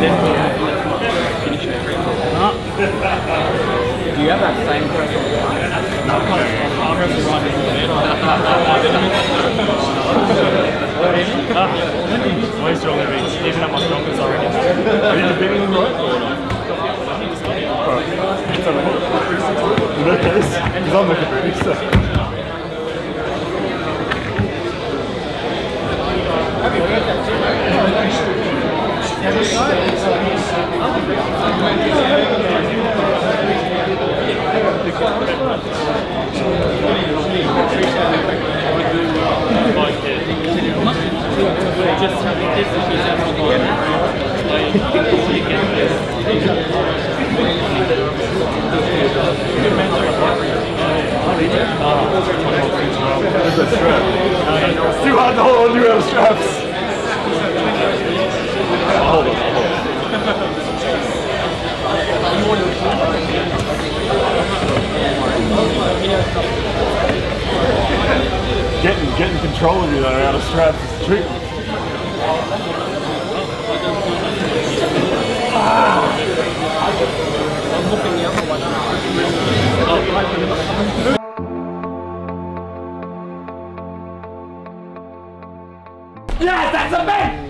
Do you have that same personal Way stronger beats, even at my strongest I. Are you beating them right? In that case, because I'm looking pretty, so. Happy birthday, a strap. To straps. Getting, getting control of you that are out of straps is tricky. Yes, that's a man!